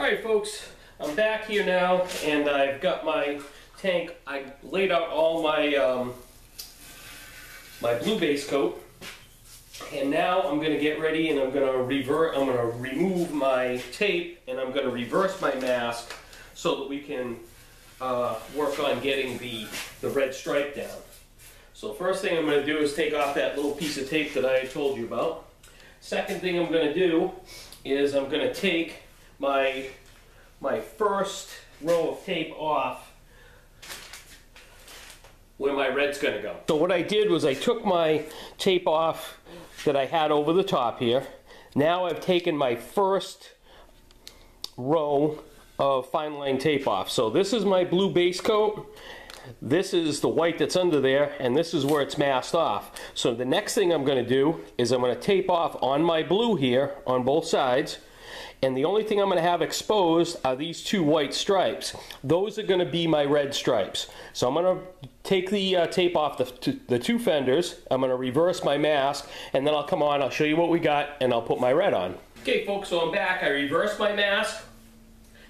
Alright folks, I'm back here now and I've got my tank. I laid out all my um, my blue base coat and now I'm going to get ready and I'm going to revert, I'm going to remove my tape and I'm going to reverse my mask so that we can uh, work on getting the, the red stripe down. So first thing I'm going to do is take off that little piece of tape that I told you about. Second thing I'm going to do is I'm going to take my, my first row of tape off where my red's going to go. So what I did was I took my tape off that I had over the top here. Now I've taken my first row of fine line tape off. So this is my blue base coat. This is the white that's under there, and this is where it's masked off. So the next thing I'm going to do is I'm going to tape off on my blue here on both sides. And the only thing I'm going to have exposed are these two white stripes. Those are going to be my red stripes. So I'm going to take the uh, tape off the, the two fenders. I'm going to reverse my mask, and then I'll come on, I'll show you what we got, and I'll put my red on. Okay, folks, so I'm back. I reversed my mask.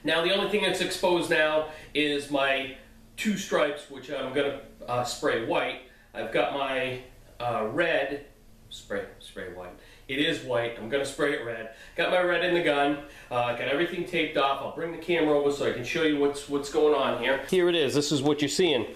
Now the only thing that's exposed now is my two stripes, which I'm going to uh, spray white. I've got my uh, red, spray, spray white. It is white. I'm going to spray it red. Got my red in the gun. Uh, got everything taped off. I'll bring the camera over so I can show you what's what's going on here. Here it is. This is what you're seeing.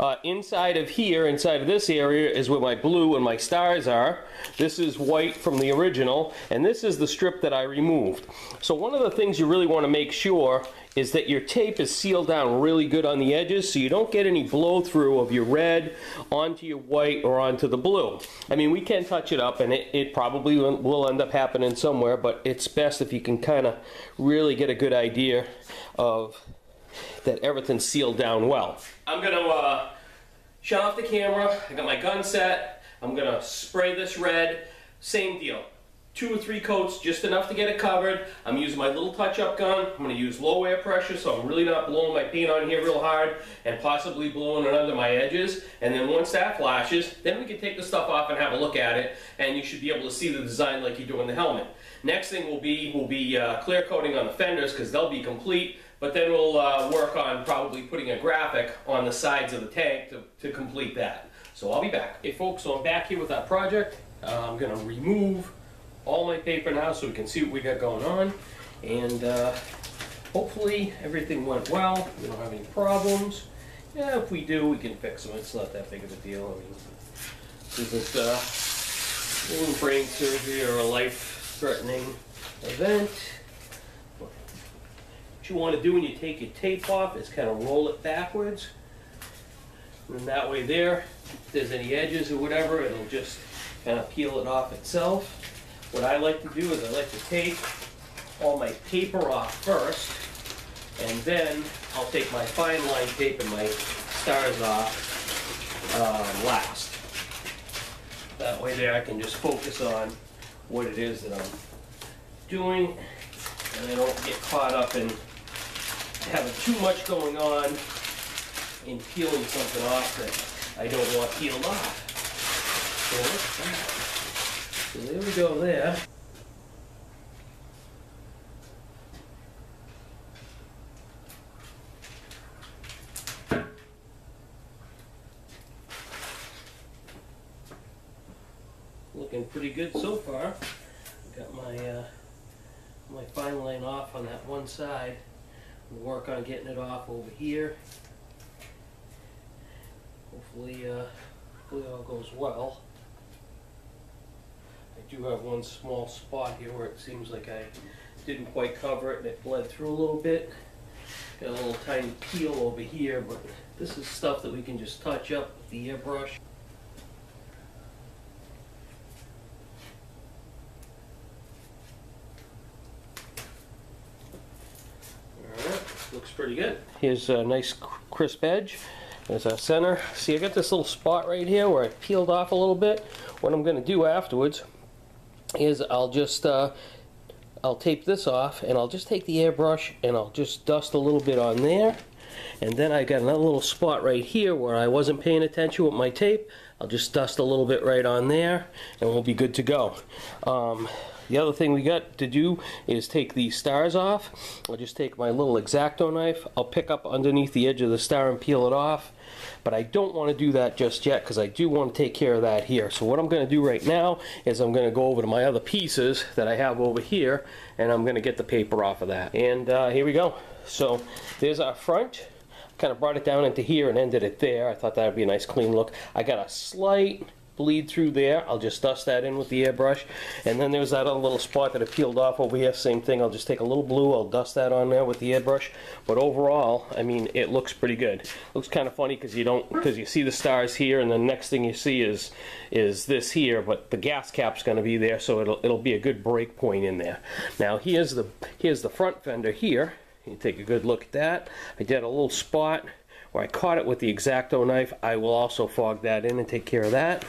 Uh, inside of here, inside of this area, is where my blue and my stars are. This is white from the original, and this is the strip that I removed. So one of the things you really want to make sure is that your tape is sealed down really good on the edges so you don't get any blow through of your red onto your white or onto the blue. I mean, we can touch it up and it, it probably will end up happening somewhere, but it's best if you can kind of really get a good idea of that everything's sealed down well. I'm going to uh, shut off the camera. I got my gun set. I'm going to spray this red. Same deal two or three coats, just enough to get it covered. I'm using my little touch-up gun. I'm going to use low air pressure, so I'm really not blowing my paint on here real hard and possibly blowing it under my edges. And then once that flashes, then we can take the stuff off and have a look at it, and you should be able to see the design like you do in the helmet. Next thing will be will be uh, clear coating on the fenders because they'll be complete. But then we'll uh, work on probably putting a graphic on the sides of the tank to, to complete that. So I'll be back. Hey folks, so I'm back here with that project. Uh, I'm going to remove all my paper now so we can see what we got going on. And uh, hopefully everything went well. We don't have any problems. Yeah, if we do, we can fix them. It's not that big of a deal. I mean, this isn't uh, brain surgery or a life-threatening event. What you want to do when you take your tape off is kind of roll it backwards. And that way there, if there's any edges or whatever, it'll just kind of peel it off itself. What I like to do is I like to take all my paper off first, and then I'll take my fine line tape and my stars off uh, last. That way there I can just focus on what it is that I'm doing, and I don't get caught up in having too much going on in peeling something off that I don't want peeled off. So so there we go there. Looking pretty good so far. Got my uh, my fine line off on that one side. We'll work on getting it off over here. Hopefully, uh, hopefully all goes well do have one small spot here where it seems like I didn't quite cover it and it bled through a little bit. Got a little tiny peel over here, but this is stuff that we can just touch up with the airbrush. Alright, looks pretty good. Here's a nice crisp edge. There's our center. See, I got this little spot right here where I peeled off a little bit. What I'm going to do afterwards is I'll just uh, I'll tape this off and I'll just take the airbrush and I'll just dust a little bit on there and then I got another little spot right here where I wasn't paying attention with my tape I'll just dust a little bit right on there and we'll be good to go. Um, the other thing we got to do is take these stars off. I'll just take my little X-Acto knife. I'll pick up underneath the edge of the star and peel it off. But I don't want to do that just yet because I do want to take care of that here. So what I'm going to do right now is I'm going to go over to my other pieces that I have over here and I'm going to get the paper off of that. And uh, here we go. So there's our front kind of brought it down into here and ended it there. I thought that would be a nice clean look. I got a slight bleed through there. I'll just dust that in with the airbrush. And then there's that other little spot that I peeled off over here. Same thing. I'll just take a little blue. I'll dust that on there with the airbrush. But overall, I mean, it looks pretty good. looks kind of funny because you don't, because you see the stars here and the next thing you see is is this here, but the gas cap's going to be there, so it'll it'll be a good break point in there. Now here's the here's the front fender here. You take a good look at that. I did a little spot where I caught it with the X-Acto knife. I will also fog that in and take care of that.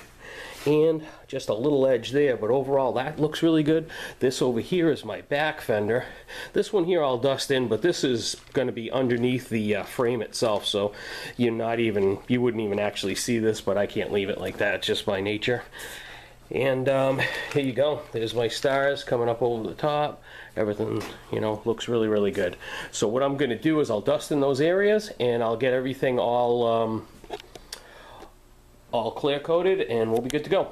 And just a little edge there, but overall that looks really good. This over here is my back fender. This one here I'll dust in, but this is going to be underneath the uh, frame itself, so you're not even, you wouldn't even actually see this, but I can't leave it like that. Just by nature. And um, here you go. There's my stars coming up over the top. Everything, you know, looks really, really good. So what I'm going to do is I'll dust in those areas and I'll get everything all, um, all clear coated and we'll be good to go.